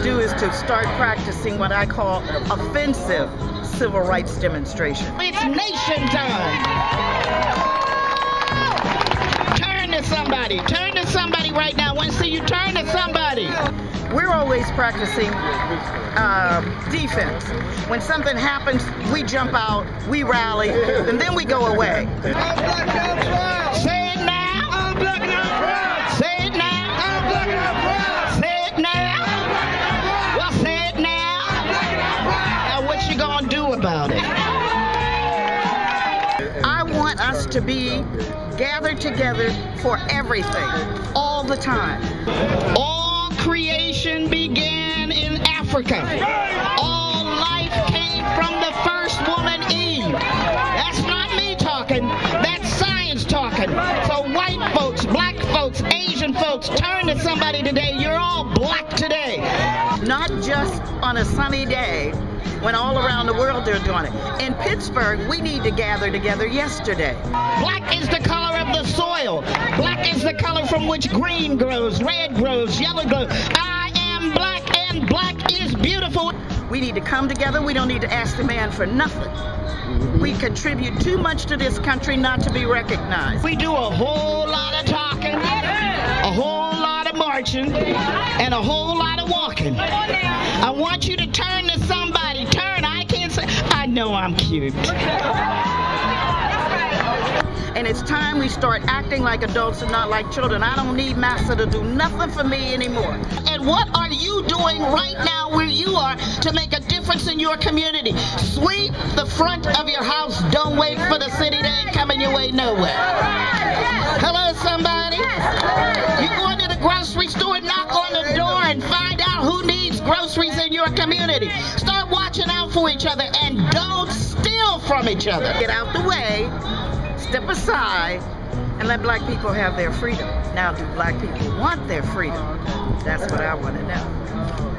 to do is to start practicing what I call offensive civil rights demonstration. It's nation time. Turn to somebody. Turn to somebody right now. I want to see you turn to somebody. We're always practicing uh, defense. When something happens, we jump out, we rally, and then we go away. Say Well, say it now. Now, what you gonna do about it? I want us to be gathered together for everything, all the time. All creation began in Africa. Folks, folks, turn to somebody today. You're all black today. Not just on a sunny day when all around the world they're doing it. In Pittsburgh, we need to gather together yesterday. Black is the color of the soil. Black is the color from which green grows, red grows, yellow grows. I am black and black is beautiful. We need to come together. We don't need to ask the man for nothing. We contribute too much to this country not to be recognized. We do a whole lot of talking, marching, and a whole lot of walking. I want you to turn to somebody. Turn. I can't say. I know I'm cute. And it's time we start acting like adults and not like children. I don't need Massa to do nothing for me anymore. And what are you doing right now where you are to make a difference in your community? Sweep the front of your house. Don't wait for the city. They ain't coming your way nowhere. Your community. Start watching out for each other and don't steal from each other. Get out the way, step aside, and let black people have their freedom. Now, do black people want their freedom? That's what I want to know.